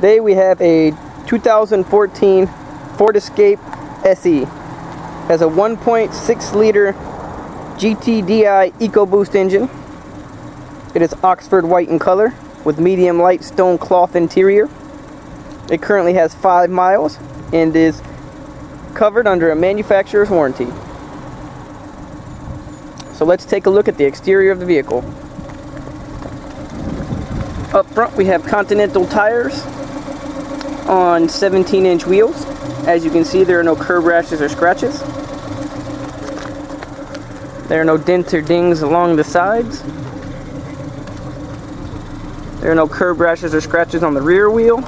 Today we have a 2014 Ford Escape SE. It Has a 1.6 liter GTDI EcoBoost engine. It is Oxford white in color with medium light stone cloth interior. It currently has 5 miles and is covered under a manufacturer's warranty. So let's take a look at the exterior of the vehicle. Up front we have Continental tires on 17 inch wheels. As you can see there are no curb rashes or scratches. There are no dents or dings along the sides. There are no curb rashes or scratches on the rear wheel.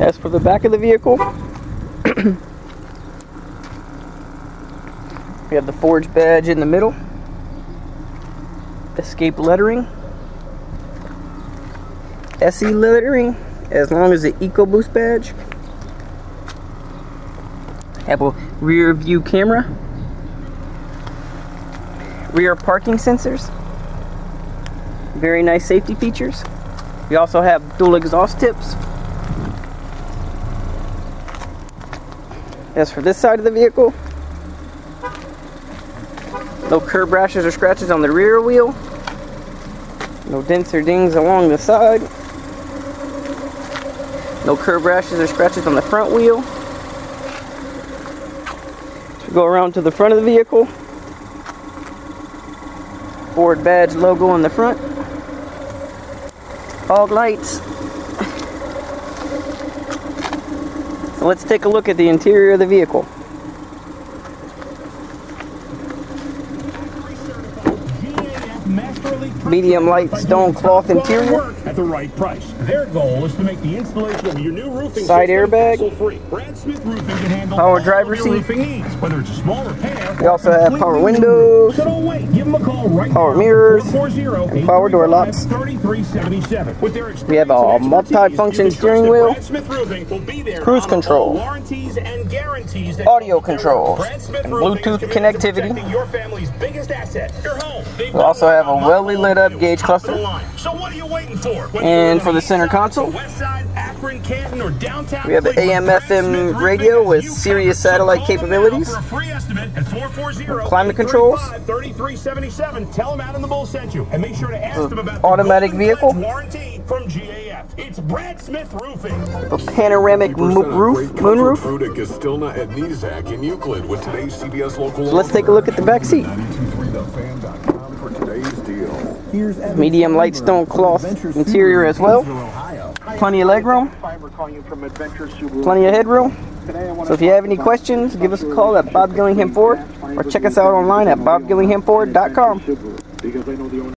As for the back of the vehicle, we have the Ford badge in the middle, Escape lettering, SE lettering, as long as the EcoBoost badge. Have a rear view camera, rear parking sensors, very nice safety features. We also have dual exhaust tips. As for this side of the vehicle, no curb rashes or scratches on the rear wheel. No dents or dings along the side. No curb rashes or scratches on the front wheel. So go around to the front of the vehicle. Ford badge logo on the front. Fog lights. So let's take a look at the interior of the vehicle. Medium light stone cloth interior. At the right price. Their goal is to make the installation of your new roofing side airbag, free. Brad Smith Roofing can handle power driver seat. Roofing needs, whether it's a small repair. We also have power windows, so wait. Give them a call right power now. mirrors, and power door locks. We have a multi-function steering wheel, cruise control, warranties and guarantees audio controls, and Bluetooth connectivity. Your family's biggest asset, your home. We also have a well lit up gauge cluster. So what are you waiting for? And for the center console, we have an AM FM radio with Sirius satellite capabilities. Climate controls. 3377. and make sure to ask them about Automatic vehicle. From GAF. It's Brad Smith Roofing. A panoramic mo roof, moonroof. So let's take a look at the back seat. Medium light stone cloth interior as well. Plenty of legroom. Plenty of headroom. So if you have any questions, give us a call at Bob Gillingham Ford or check us out online at bobgillinghamford.com.